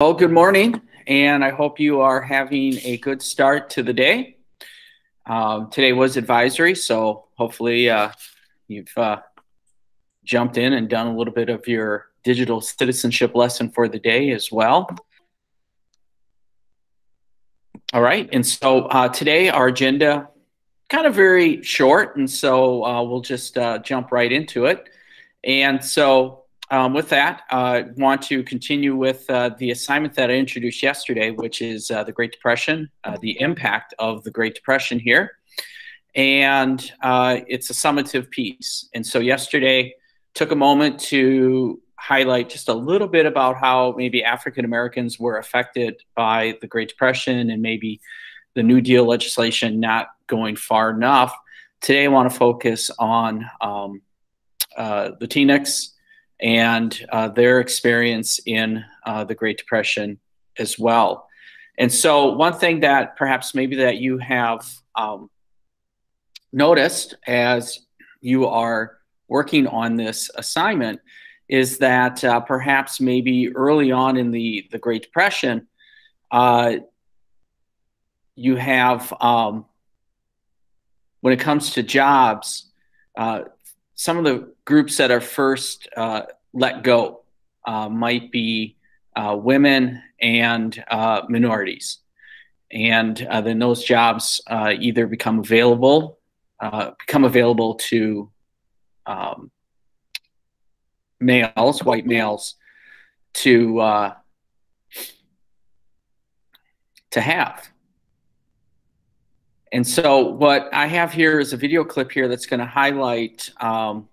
Well, good morning, and I hope you are having a good start to the day. Um, today was advisory, so hopefully uh, you've uh, jumped in and done a little bit of your digital citizenship lesson for the day as well. All right, and so uh, today our agenda kind of very short, and so uh, we'll just uh, jump right into it. And so um, with that, I uh, want to continue with uh, the assignment that I introduced yesterday, which is uh, the Great Depression, uh, the impact of the Great Depression here. And uh, it's a summative piece. And so yesterday took a moment to highlight just a little bit about how maybe African Americans were affected by the Great Depression and maybe the New Deal legislation not going far enough. Today, I want to focus on um, uh, Latinx and uh, their experience in uh, the Great Depression as well. And so, one thing that perhaps maybe that you have um, noticed as you are working on this assignment is that uh, perhaps maybe early on in the, the Great Depression, uh, you have, um, when it comes to jobs, uh, some of the groups that are first uh, let go uh, might be uh, women and uh, minorities. And uh, then those jobs either become available, become available to um, males, white males, to to have. And so, what I have here is a video clip here that's going to highlight um,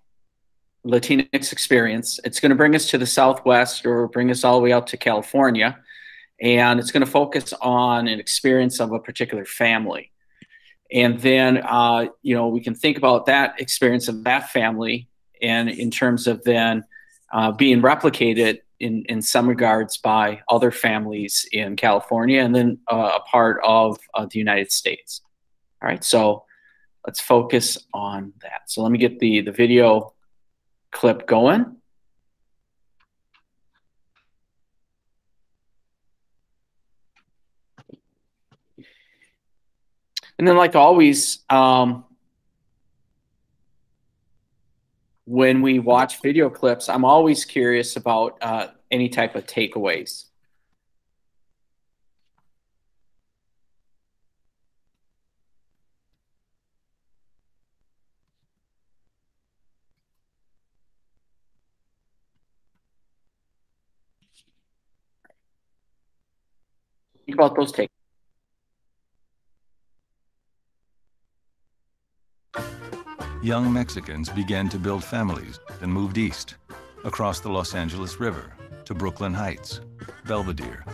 Latinx experience. It's going to bring us to the Southwest or bring us all the way out to California. And it's going to focus on an experience of a particular family. And then, uh, you know, we can think about that experience of that family and in terms of then uh, being replicated in, in some regards by other families in California and then uh, a part of the United States. All right, so let's focus on that. So let me get the, the video clip going. And then, like always, um, when we watch video clips, I'm always curious about uh, any type of takeaways. Think about those take. Young Mexicans began to build families and moved east, across the Los Angeles River to Brooklyn Heights, Belvedere,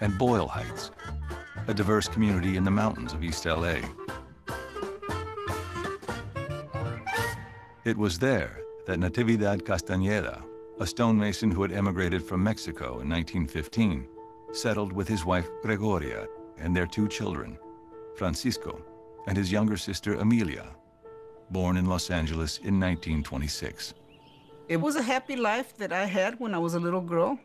and Boyle Heights, a diverse community in the mountains of East LA. It was there that Natividad Castañeda, a stonemason who had emigrated from Mexico in 1915, settled with his wife Gregoria and their two children, Francisco and his younger sister Emilia, born in Los Angeles in 1926. It was a happy life that I had when I was a little girl.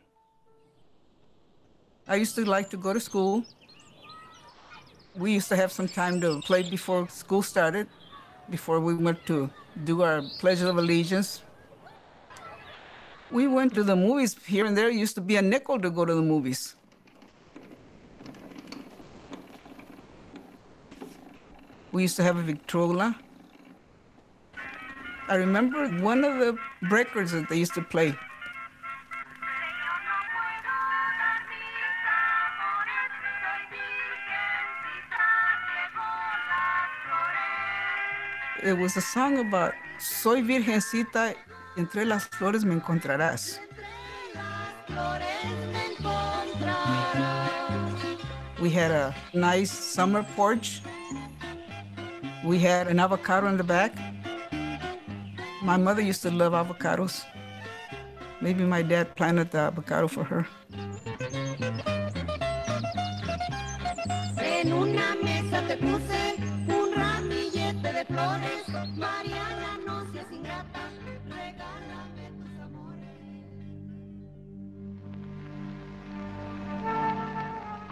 I used to like to go to school. We used to have some time to play before school started, before we went to do our Pledge of Allegiance. We went to the movies here and there. It used to be a nickel to go to the movies. We used to have a Victrola. I remember one of the records that they used to play. It was a song about Soy virgencita, entre las flores me encontrarás. We had a nice summer porch we had an avocado in the back. My mother used to love avocados. Maybe my dad planted the avocado for her. En una mesa te puse un ramillete de flores. Mariana, no seas ingrata, regálame tus amores.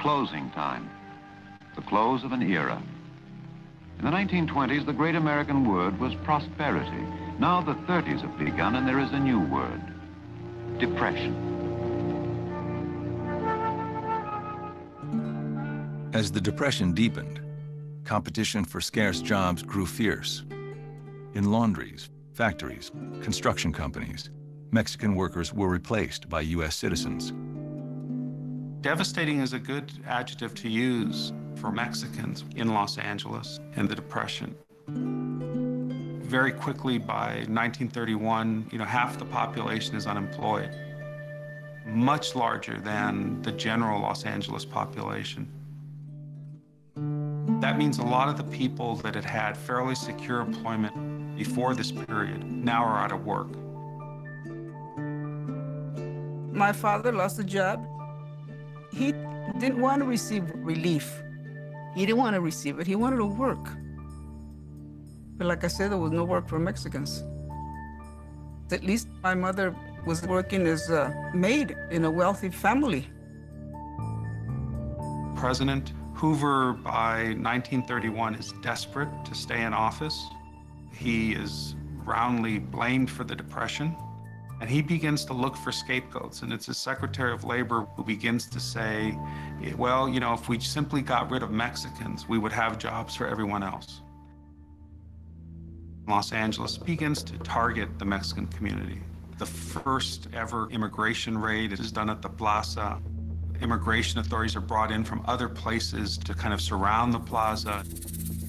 closing time, the close of an era. In the 1920s, the great American word was prosperity. Now the 30s have begun and there is a new word, depression. As the Depression deepened, competition for scarce jobs grew fierce. In laundries, factories, construction companies, Mexican workers were replaced by U.S. citizens. Devastating is a good adjective to use for Mexicans in Los Angeles in the Depression. Very quickly by 1931, you know, half the population is unemployed, much larger than the general Los Angeles population. That means a lot of the people that had had fairly secure employment before this period now are out of work. My father lost a job he didn't want to receive relief. He didn't want to receive it. He wanted to work. But like I said, there was no work for Mexicans. At least my mother was working as a maid in a wealthy family. President Hoover, by 1931, is desperate to stay in office. He is roundly blamed for the Depression. And he begins to look for scapegoats. And it's his Secretary of Labor who begins to say, well, you know, if we simply got rid of Mexicans, we would have jobs for everyone else. Los Angeles begins to target the Mexican community. The first ever immigration raid is done at the plaza. Immigration authorities are brought in from other places to kind of surround the plaza.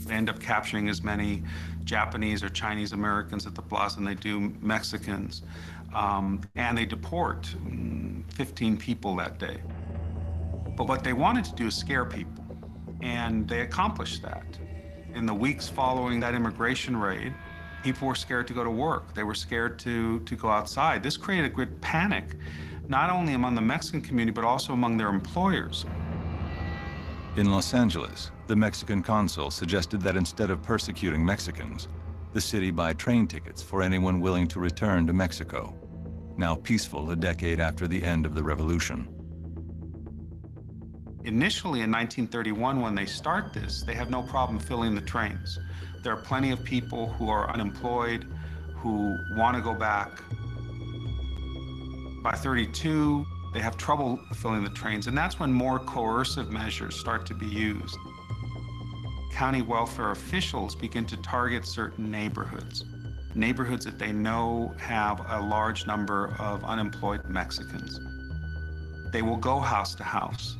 They end up capturing as many Japanese or Chinese Americans at the plaza than they do Mexicans. Um, and they deport 15 people that day. But what they wanted to do is scare people, and they accomplished that. In the weeks following that immigration raid, people were scared to go to work. They were scared to, to go outside. This created a great panic, not only among the Mexican community, but also among their employers. In Los Angeles, the Mexican consul suggested that instead of persecuting Mexicans, the city buy train tickets for anyone willing to return to Mexico, now peaceful a decade after the end of the revolution. Initially in 1931, when they start this, they have no problem filling the trains. There are plenty of people who are unemployed, who want to go back. By 32, they have trouble filling the trains, and that's when more coercive measures start to be used county welfare officials begin to target certain neighborhoods, neighborhoods that they know have a large number of unemployed Mexicans. They will go house to house.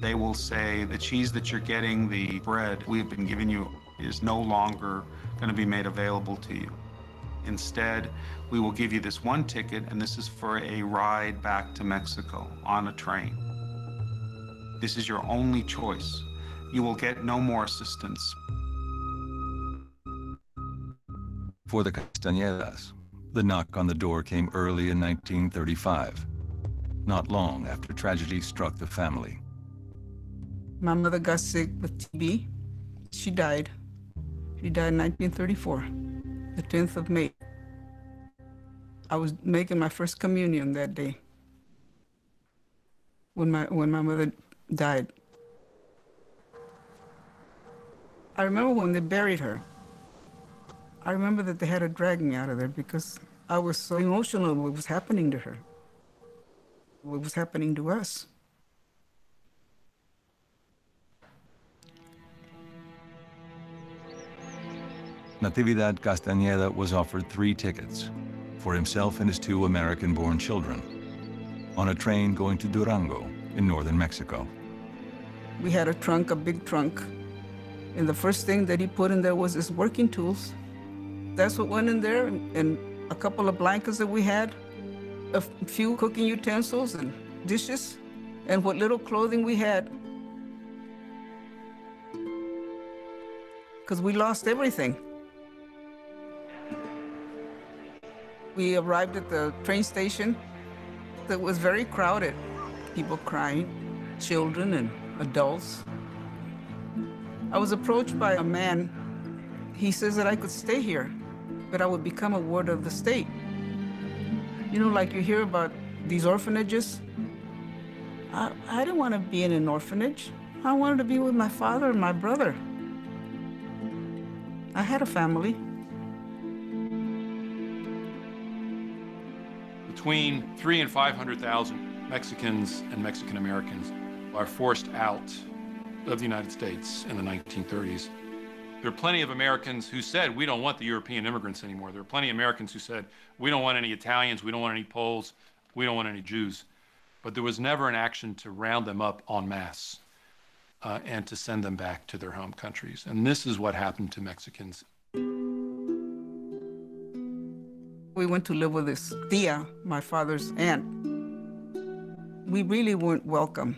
They will say, the cheese that you're getting, the bread we have been giving you is no longer going to be made available to you. Instead, we will give you this one ticket, and this is for a ride back to Mexico on a train. This is your only choice you will get no more assistance. For the Castañedas, the knock on the door came early in 1935, not long after tragedy struck the family. My mother got sick with TB. She died. She died in 1934, the 10th of May. I was making my first communion that day when my, when my mother died. I remember when they buried her. I remember that they had to drag me out of there because I was so emotional what was happening to her, what was happening to us. Natividad Castañeda was offered three tickets for himself and his two American-born children on a train going to Durango in northern Mexico. We had a trunk, a big trunk, and the first thing that he put in there was his working tools. That's what went in there, and, and a couple of blankets that we had, a few cooking utensils and dishes, and what little clothing we had. Because we lost everything. We arrived at the train station that was very crowded. People crying, children and adults. I was approached by a man. He says that I could stay here, but I would become a ward of the state. You know, like you hear about these orphanages. I, I didn't want to be in an orphanage. I wanted to be with my father and my brother. I had a family. Between three and 500,000 Mexicans and Mexican Americans are forced out of the United States in the 1930s. There are plenty of Americans who said, we don't want the European immigrants anymore. There are plenty of Americans who said, we don't want any Italians, we don't want any Poles, we don't want any Jews. But there was never an action to round them up en masse uh, and to send them back to their home countries. And this is what happened to Mexicans. We went to live with this tia, my father's aunt. We really weren't welcome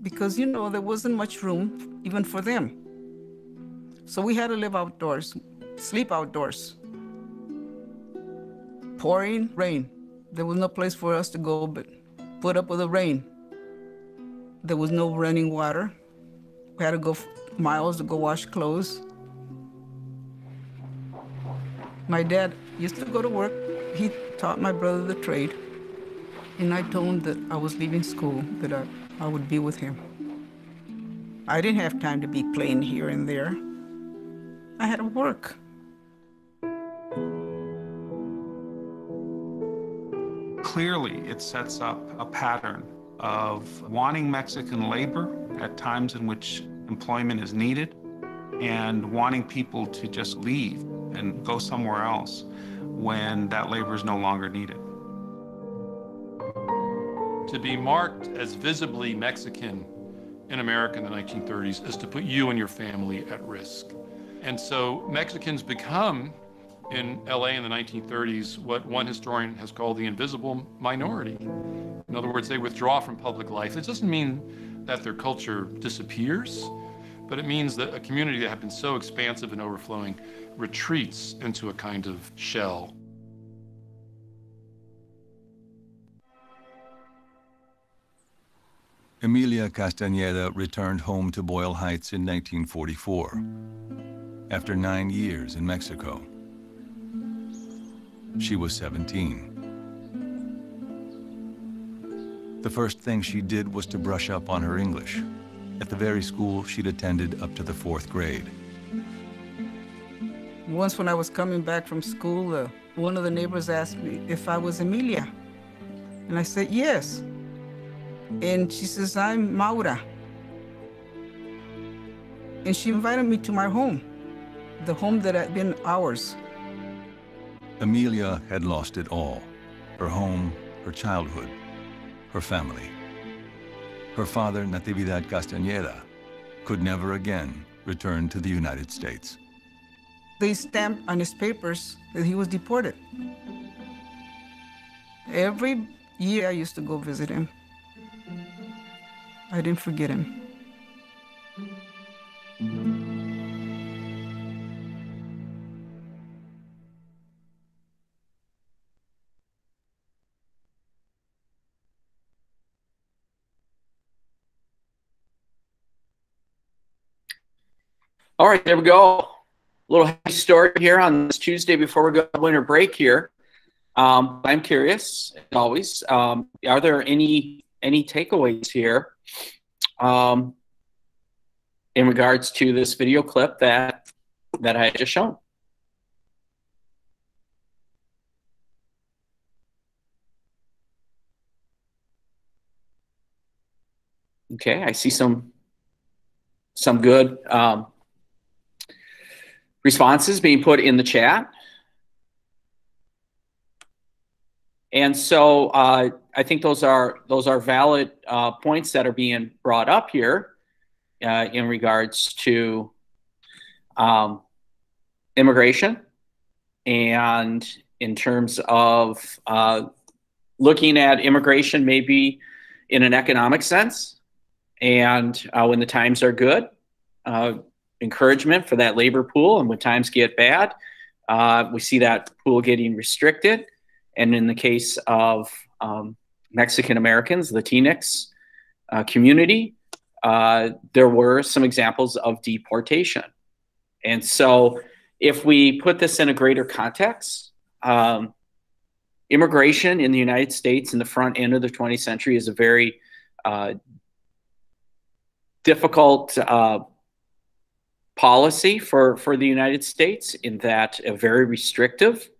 because, you know, there wasn't much room even for them. So we had to live outdoors, sleep outdoors. Pouring rain. There was no place for us to go but put up with the rain. There was no running water. We had to go miles to go wash clothes. My dad used to go to work. He taught my brother the trade. And I told him that I was leaving school, that I, I would be with him. I didn't have time to be playing here and there. I had to work. Clearly, it sets up a pattern of wanting Mexican labor at times in which employment is needed and wanting people to just leave and go somewhere else when that labor is no longer needed. To be marked as visibly Mexican in America in the 1930s is to put you and your family at risk. And so Mexicans become in LA in the 1930s what one historian has called the invisible minority. In other words, they withdraw from public life. It doesn't mean that their culture disappears, but it means that a community that had been so expansive and overflowing retreats into a kind of shell. Emilia Castañeda returned home to Boyle Heights in 1944, after nine years in Mexico. She was 17. The first thing she did was to brush up on her English, at the very school she'd attended up to the fourth grade. Once when I was coming back from school, uh, one of the neighbors asked me if I was Emilia. And I said, yes. And she says, I'm Maura. And she invited me to my home, the home that had been ours. Emilia had lost it all her home, her childhood, her family. Her father, Natividad Castañeda, could never again return to the United States. They stamped on his papers that he was deported. Every year I used to go visit him. I didn't forget him. All right, there we go. A little story here on this Tuesday before we go to winter break here. Um, I'm curious, as always, um, are there any any takeaways here um, in regards to this video clip that that I just shown? Okay, I see some some good um, responses being put in the chat. And so uh, I think those are those are valid uh, points that are being brought up here uh, in regards to um, immigration and in terms of uh, looking at immigration maybe in an economic sense and uh, when the times are good uh, encouragement for that labor pool and when times get bad we see that pool getting restricted and in the case of um, Mexican Americans, Latinx uh, community, uh, there were some examples of deportation. And so, if we put this in a greater context, um, immigration in the United States in the front end of the 20th century is a very uh, difficult uh, policy for, for the United States in that uh, very restrictive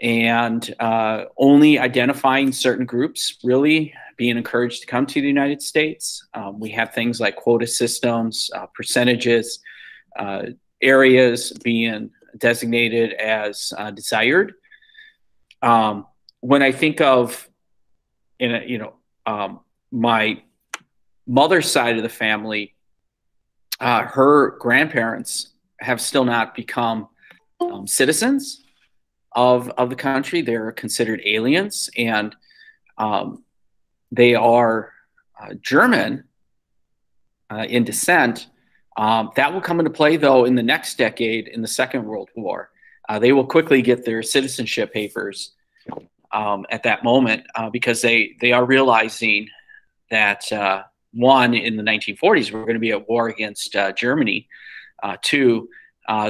and uh, only identifying certain groups really being encouraged to come to the United States. Um, we have things like quota systems, uh, percentages, uh, areas being designated as uh, desired. Um, when I think of, in a, you know, um, my mother's side of the family, uh, her grandparents have still not become um, citizens of of the country. They're considered aliens, and um, they are uh, German uh, in descent. Um, that will come into play, though, in the next decade in the Second World War. Uh, they will quickly get their citizenship papers um, at that moment uh, because they they are realizing that uh, one in the 1940s we're going to be at war against uh, Germany. two,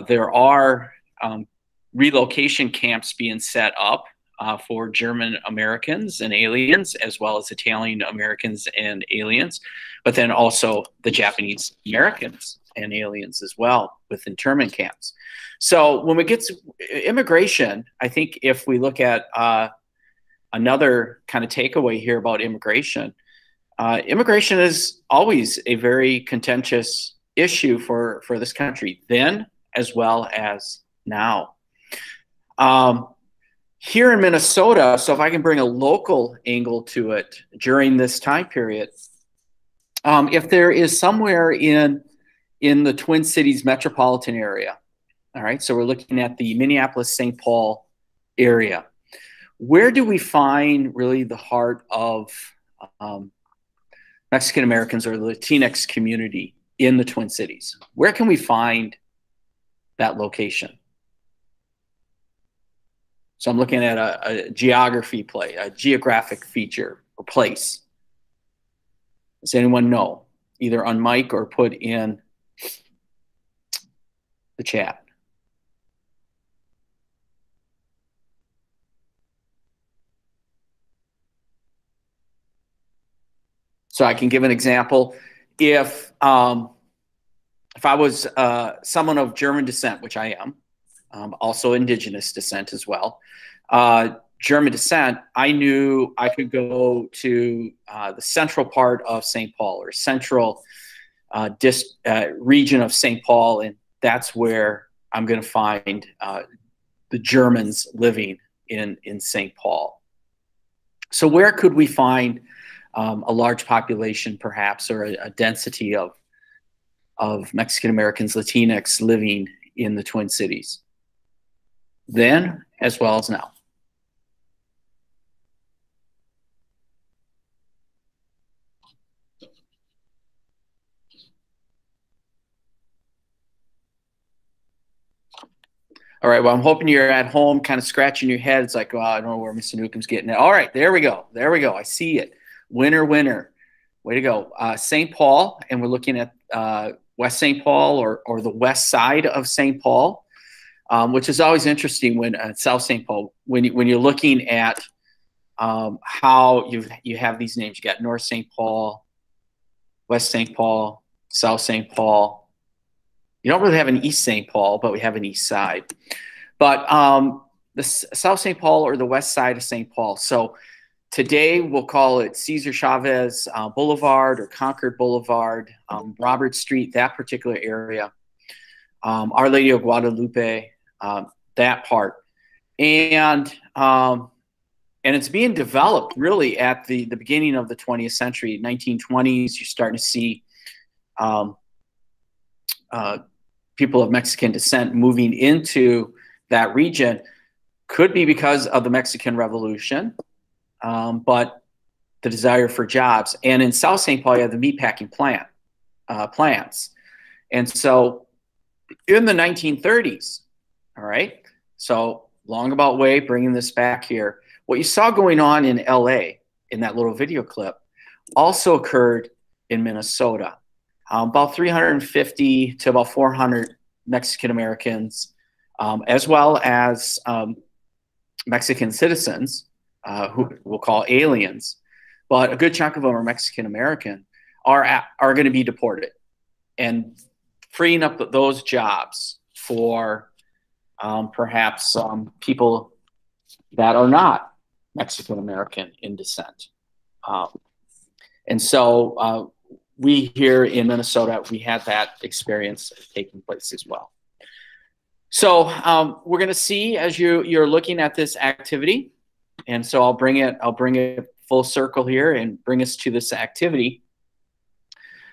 there are um, relocation camps being set up uh, for German Americans and aliens, as well as Italian Americans and aliens, but then also the Japanese Americans and aliens as well with internment camps. So when we get to immigration, I think if we look at uh, another kind of takeaway here about immigration, uh, immigration is always a very contentious issue for, for this country then as well as now. Um, here in Minnesota, so if I can bring a local angle to it during this time period, um, if there is somewhere in in the Twin Cities metropolitan area, all right, so we're looking at the Minneapolis St. Paul area, where do we find really the heart of um, Mexican Americans or the Latinx community in the Twin Cities? Where can we find that location? So I'm looking at a, a geography play, a geographic feature or place. Does anyone know? Either on mic or put in the chat. So I can give an example. If um, if I was uh, someone of German descent, which I am, um, also indigenous descent as well. Uh, German descent, I knew I could go to uh, the central part of St. Paul or central uh, dis- uh, region of St. Paul, and that's where I'm going to find uh, the Germans living in, in St. Paul. So, where could we find um, a large population, perhaps, or a, a density of, of Mexican Americans, Latinx living in the Twin Cities? then as well as now. All right. Well, I'm hoping you're at home, kind of scratching your head. It's like, well, I don't know where Mr. Newcomb's getting it. All right. There we go. There we go. I see it. Winner, winner. Way to go. Uh, St. Paul, and we're looking at uh, West St. Paul or, or the west side of St. Paul um, which is always interesting when uh, South St. Paul, when, you, when you're looking at um, how you you have these names. You got North St. Paul, West St. Paul, South St. Paul. You don't really have an East St. Paul, but we have an East Side. But um, the South St. Paul or the West Side of St. Paul. So today we'll call it Cesar Chavez uh, Boulevard or Concord Boulevard, um, Robert Street, that particular area. Um, Our Lady of Guadalupe, um, that part, and um, and it's being developed really at the the beginning of the 20th century, 1920s. You're starting to see um, uh, people of Mexican descent moving into that region. Could be because of the Mexican Revolution, um, but the desire for jobs. And in South St. Paul, you have the meatpacking plant uh, plants, and so in the 1930s, all right. So long about way, bringing this back here. What you saw going on in LA in that little video clip also occurred in Minnesota. Um, about 350 to about 400 Mexican Americans, um, as well as um, Mexican citizens, uh, who we'll call aliens, but a good chunk of them are Mexican American, are at, are going to be deported, and freeing up those jobs for um, perhaps um, people that are not Mexican American in descent. Um, and so uh, we here in Minnesota, we had that experience taking place as well. So um, we're going to see as you you're looking at this activity, and so I'll bring it I'll bring it full circle here and bring us to this activity.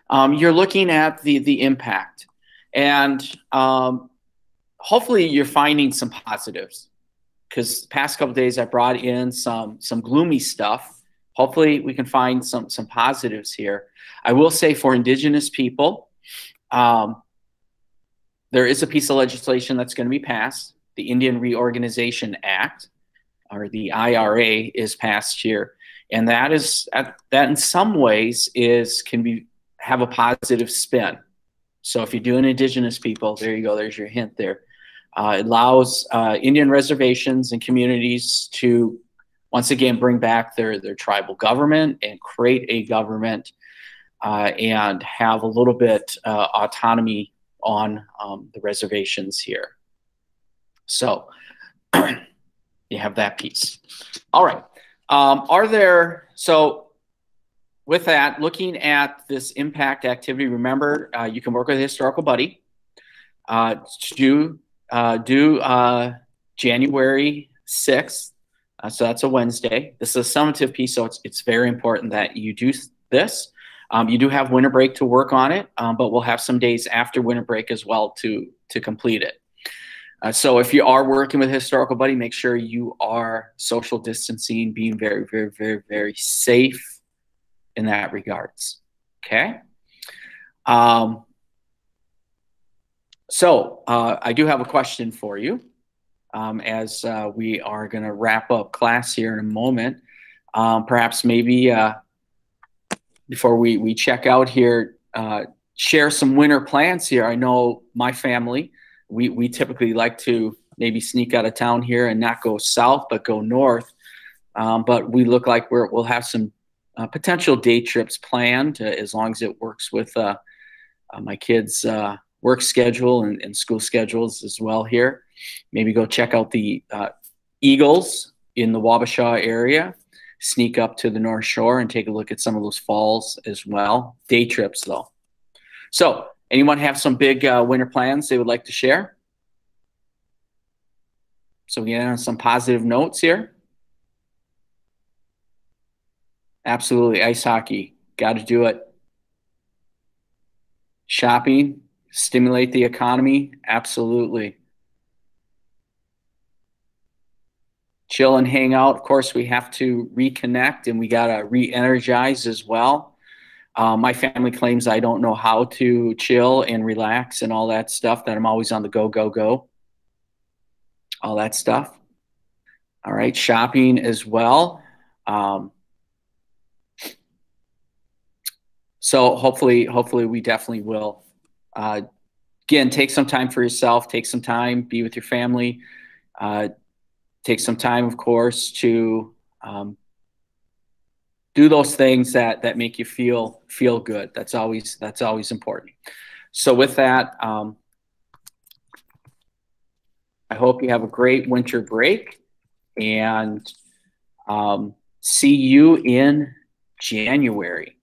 Um, you're looking at the the impact, and um, hopefully you're finding some positives. Because past couple days I brought in some some gloomy stuff. Hopefully we can find some some positives here. I will say for Indigenous people. Um, there is a piece of legislation that's going to be passed. The Indian Reorganization Act, or the IRA, is passed here, and that is that in some ways is can be have a positive spin. So if you're doing Indigenous people, there you go. There's your hint there. Uh, it allows uh, Indian reservations and communities to once again bring back their their tribal government and create a government uh, and have a little bit uh, autonomy on um, the reservations here. So you have that piece. All right. Um, are there, so with that, looking at this impact activity, remember uh, you can work with a historical buddy. Uh, do uh, do uh, January 6th. Uh, so that's a Wednesday. This is a summative piece, so it's, it's very important that you do this. Um, you do have winter break to work on it, um, but we'll have some days after winter break as well to to complete it. Uh, so if you are working with historical buddy, make sure you are social distancing, being very, very, very, very safe in that regards. Okay. Um, so uh, I do have a question for you um, as uh, we are going to wrap up class here in a moment. Um, perhaps maybe uh, before we, we check out here, uh, share some winter plans here. I know my family, we, we typically like to maybe sneak out of town here and not go south, but go north. Um, but we look like we're, we'll have some uh, potential day trips planned uh, as long as it works with uh, uh, my kids' uh, work schedule and, and, school schedules as well here. Maybe go check out the Eagles in the Wabasha area sneak up to the North Shore and take a look at some of those falls as well. Day trips, though. So, anyone have some big uh, winter plans they would like to share? So, we get on some positive notes here. Absolutely. Ice hockey. Got to do it. Shopping, stimulate the economy. Absolutely. chill and hang out. Of course, we have to reconnect and we got to re energize as well. Uh, my family claims I don't know how to chill and relax and all that stuff, that I'm always on the go, go, go. All that stuff. All right, shopping as well. Um, so hopefully, hopefully we definitely will. Uh, again, take some time for yourself. Take some time, be with your family. Uh, take some time, of course, to um, do those things that that make you feel feel good. That's always that's always important. So with that, um, I hope you have a great winter break, and um, see you in January.